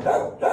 Tchau. tchau.